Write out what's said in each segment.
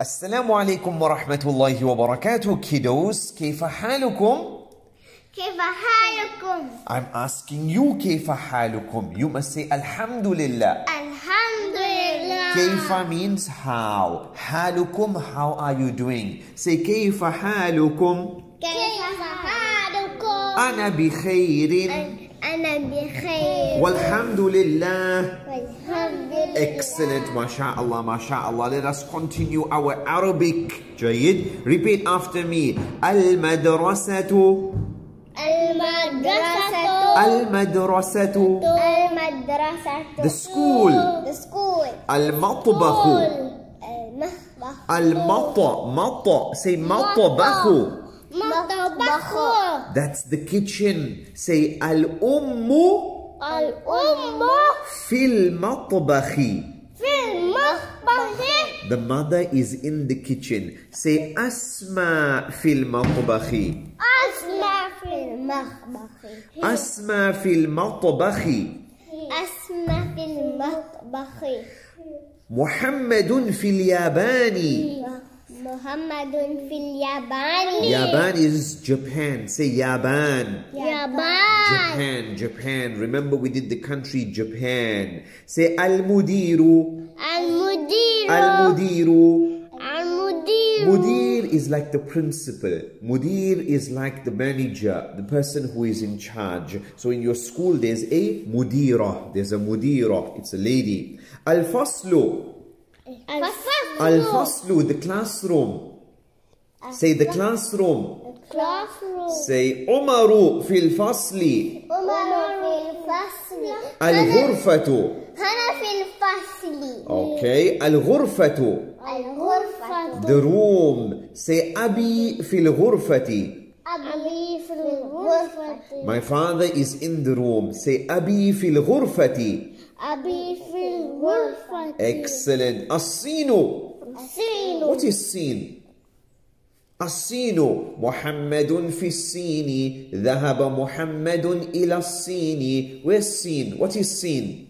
السلام عليكم ورحمة الله وبركاته kiddos كيف حالكم؟ كيف حالكم؟ I'm asking you كيف حالكم You must say الحمد لله الحمد لله كيف means how حالكم how are you doing Say كيف حالكم كيف حالكم؟ أنا بخير أنا بخير والحمد لله والحمد لله Excellent, mashallah, mashallah. Let us continue our Arabic. جيد. Repeat after me. المدرسة المدرسة المدرسة المدرسة The school. The school المطبخ المطبخ المط مط Say مطبخ مطبخ That's the kitchen. Say الأم الأم في المطبخ في المطبخ The mother is in the kitchen. Say أسمى في المطبخ أسمع في المطبخ أسمى في المطبخ أسمع في المطبخ محمد في اليابان Muhammadun fil Yabani. Yaban is Japan. Say Yaban. Yaban. Japan, Japan. Remember we did the country Japan. Say Al Mudiru. Al Mudiru. Al Mudiru. Al Mudiru. Mudir is like the principal. Mudir is like the manager, the person who is in charge. So in your school there's a mudira. There's a mudira. It's a lady. Al Faslu. Al Faslu. الفصل the classroom. Say the classroom. classroom. Say عمر في الفصل عمر في الفصل الغرفة أنا في الفصل Okay الغرفة الغرفة The room. Say أبي في الغرفة أبي في الغرفة My father is in the room. Say أبي في الغرفة أبي في الغرفة Excellent. الصين الصين What is الصين? الصين محمد في الصين ذهب محمد إلى الصين Where's الصين? What is الصين?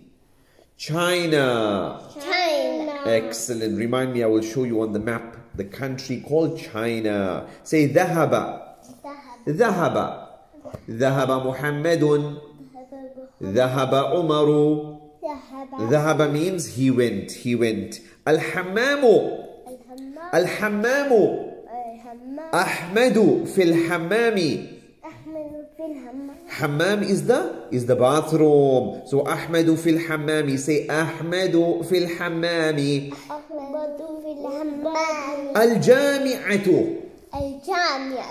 China China Excellent. Remind me, I will show you on the map the country called China. Say ذهب ذهب ذهب محمد ذهب عمر ذهب ذهب means he went he went الحمام الحمام أحمد في الحمام Hammam is the is the bathroom. So Ahmadu fil hammami. Say Ahmadu fil hammami. Ahmadu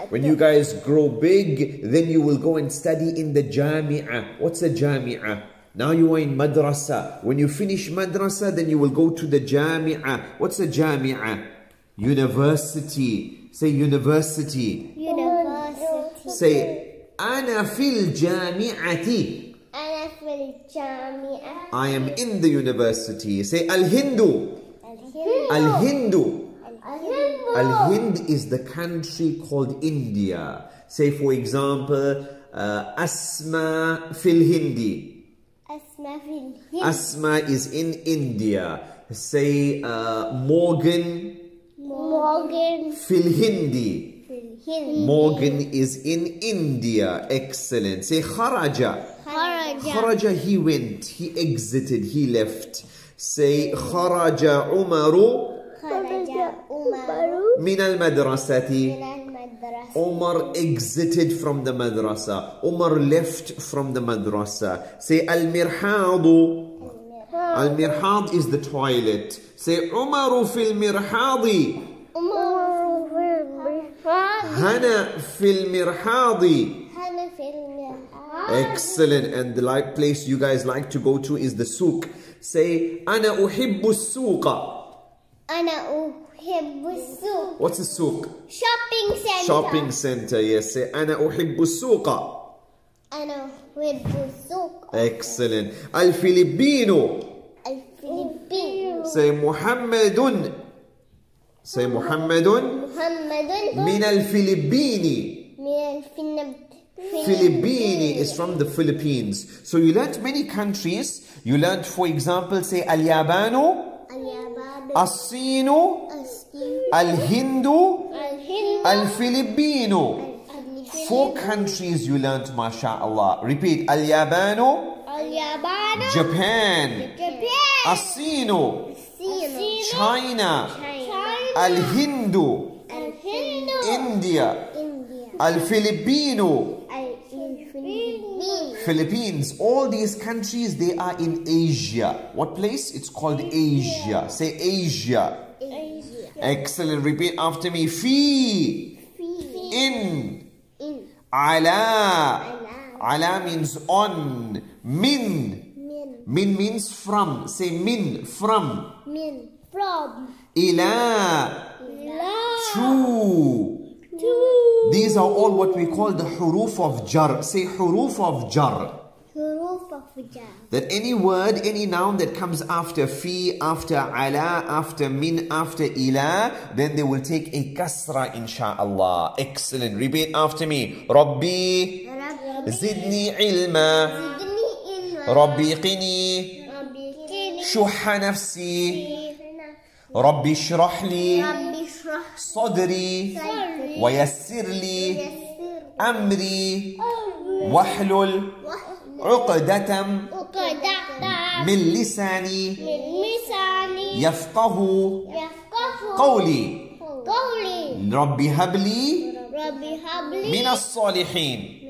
When you guys grow big, then you will go and study in the jamia. What's a jamia? Now you are in Madrasa. When you finish Madrasa, then you will go to the Jami'ah. What's a Jami'ah? University. Say university. University Say أنا في الجامعة. أنا في الجامعة I am in the university. Say Al-Hindu. الهند Al-Hindu. الهند Al-Hind is the country called India. Say, for example, uh, Asma fil Hindi. أسمع في الهند Asma is in India. Say, uh, Morgan مورغان fil Hindi. في الهند Morgan is in India. Excellent. Say, Kharaja. خرج Kharaja, he went, he exited, he left. Say, Kharaja Umaru خرج عمر min al-madrasati. من المدرسة Omar exited from the madrasa. Omar left from the madrasa. Say al-mirhadu. Al-mirhad is the toilet. Say Umaru fil mirhadi. Umaru fil mirhadi. Hana fil mirhadi. Hana fil. Excellent. And the like place you guys like to go to is the souk. Say Ana uhibbu suqa. Ana uhibbu أحب السوق What's a souk? shopping center Shopping center. Yes. Say أنا أحب السوق. أنا أحب السوق Excellent. الفلبينو. الفلبين Say محمد. Say محمد محمد من الفلبين. من الفلبين Filipini is from the Philippines. So you learnt many countries. You learnt, for example, say Al-Yabanu, اليابان الصين الصين الهند الهند الفلبين Four countries you learnt, mashallah. Repeat. اليابان اليابان Japan جابان الصين الصين China China الهند الهند India India الفلبين الفلبين Philippines, all these countries, they are in Asia. What place? It's called Asia. Asia. Say Asia. Asia. Excellent. Repeat after me. Fi. In. In. Ala. Ala means on. Min. Min. Min means from. Say min. From. Min. From. Ila. Ila. To. to these are all what we call the huruf of jar say huruf of jar huruf of jar that any word, any noun that comes after fi, after ala, after min, after ila, then they will take a kasra, insha'Allah. Excellent. Repeat after me. Rabbi, ربي zidni ilma. زدني علما Rabbi qini, ربي كني shuha nafsi. Rabbi shrah li, ربي اشرح صدري, صدري ويسر لي, أمري, واحلل عقدة من لساني يفقه قولي. قولي. ربي هب لي من الصالحين.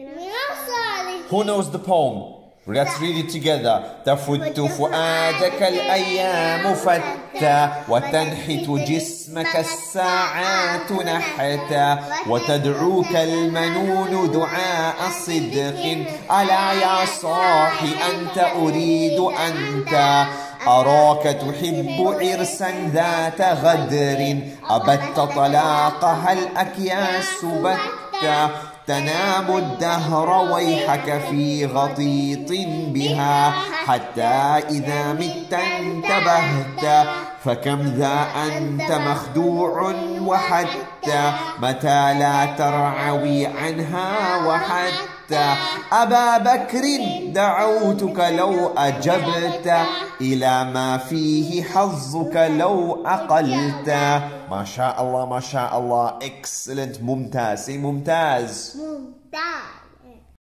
Who knows the poem? Let's read it together. تفت فؤادك الأيام فتى وتنحت جسمك الساعات نحتا وتدعوك المنون دعاء صدق. ألا يا صاحي أنت أريد أنت؟ أراك تحب عرسا ذات غدر؟ أبت طلاقها الأكياس بتا. تنام الدهر ويحك في غطيط بها. حتى إذا مت انتبهت فكم ذا أنت مخدوع وحتى؟ متى لا ترعوي عنها وحتى؟ أبا بكر دعوتك لو أجبت. إلى ما فيه حظك لو أقلت. ما شاء الله ما شاء الله. Excellent. ممتاز say ممتاز. ممتاز.